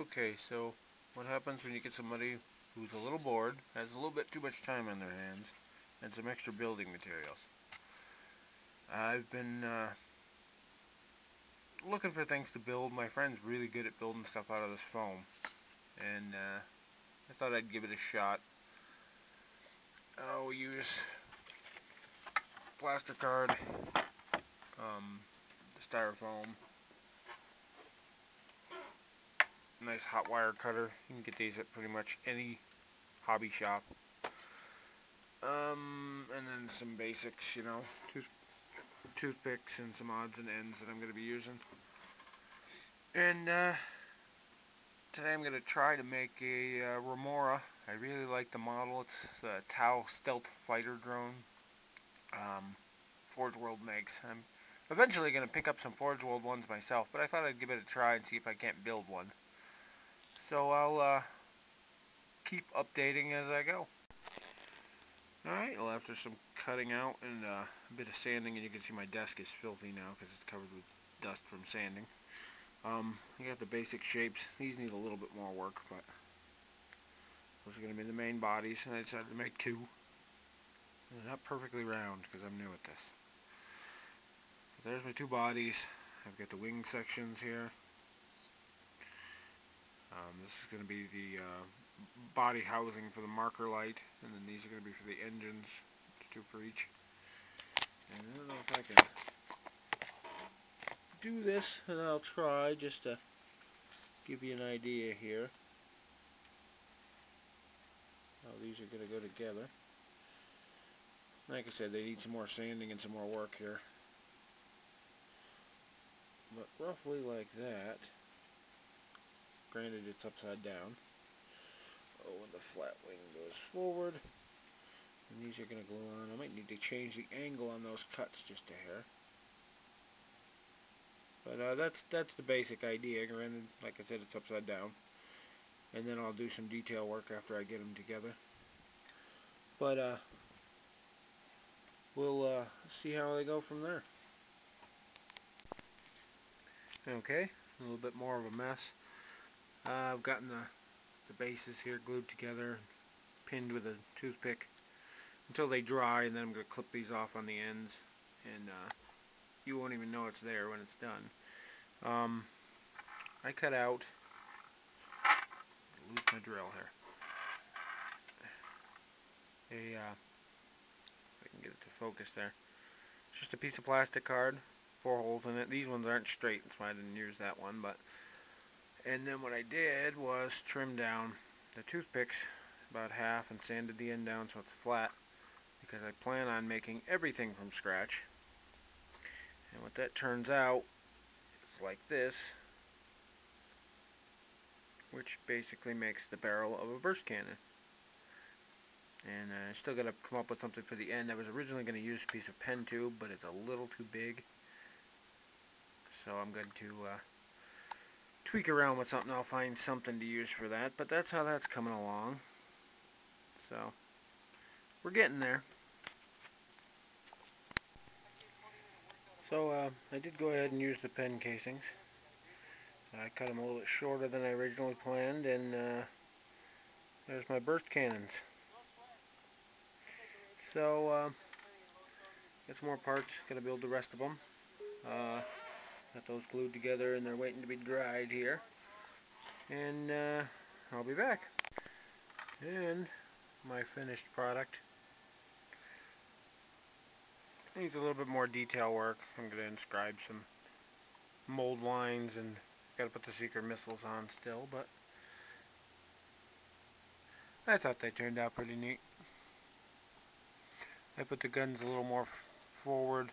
Okay, so what happens when you get somebody who's a little bored, has a little bit too much time on their hands, and some extra building materials? I've been uh, looking for things to build. My friend's really good at building stuff out of this foam, and uh, I thought I'd give it a shot. I'll use Plasticard, um, the styrofoam, nice hot wire cutter. You can get these at pretty much any hobby shop. Um, and then some basics, you know, tooth toothpicks and some odds and ends that I'm going to be using. And uh, today I'm going to try to make a uh, Remora. I really like the model. It's the Tau Stealth Fighter drone. Um, Forge World makes. I'm eventually going to pick up some Forge World ones myself, but I thought I'd give it a try and see if I can't build one. So I'll uh, keep updating as I go. Alright, well after some cutting out and uh, a bit of sanding, and you can see my desk is filthy now because it's covered with dust from sanding. Um, I got the basic shapes. These need a little bit more work, but those are going to be the main bodies, and I decided to make two. They're not perfectly round because I'm new at this. But there's my two bodies. I've got the wing sections here. Um, this is going to be the uh, body housing for the marker light, and then these are going to be for the engines. Two for each. And I don't know if I can do this, and I'll try just to give you an idea here. How these are going to go together. Like I said, they need some more sanding and some more work here. But roughly like that. Granted, it's upside down. Oh, and the flat wing goes forward. And these are going to glue on. I might need to change the angle on those cuts just a hair. But uh, that's that's the basic idea. Granted, like I said, it's upside down. And then I'll do some detail work after I get them together. But uh, we'll uh, see how they go from there. Okay, a little bit more of a mess. Uh, I've gotten the, the bases here glued together, pinned with a toothpick until they dry, and then I'm going to clip these off on the ends, and uh, you won't even know it's there when it's done. Um, I cut out, lose my drill here, a, uh, I can get it to focus there, it's just a piece of plastic card, four holes in it. These ones aren't straight, that's why I didn't use that one, but and then what I did was trim down the toothpicks about half and sanded the end down so it's flat because I plan on making everything from scratch. And what that turns out is like this, which basically makes the barrel of a burst cannon. And uh, I still got to come up with something for the end. I was originally going to use a piece of pen tube, but it's a little too big. So I'm going to uh, tweak around with something, I'll find something to use for that. But that's how that's coming along. So, we're getting there. So, uh, I did go ahead and use the pen casings. I cut them a little bit shorter than I originally planned, and uh, there's my burst cannons. So, uh, get some more parts, gotta build the rest of them. Uh, Got those glued together and they're waiting to be dried here. And uh, I'll be back. And my finished product needs a little bit more detail work. I'm going to inscribe some mold lines and got to put the Seeker missiles on still, but I thought they turned out pretty neat. I put the guns a little more forward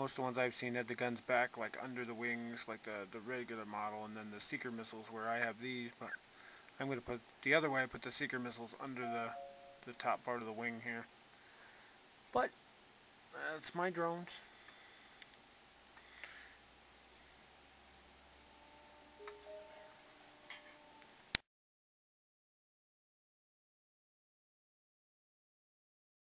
most of the ones I've seen had the guns back like under the wings like the, the regular model and then the Seeker missiles where I have these but I'm going to put the other way I put the Seeker missiles under the, the top part of the wing here. But that's my drones.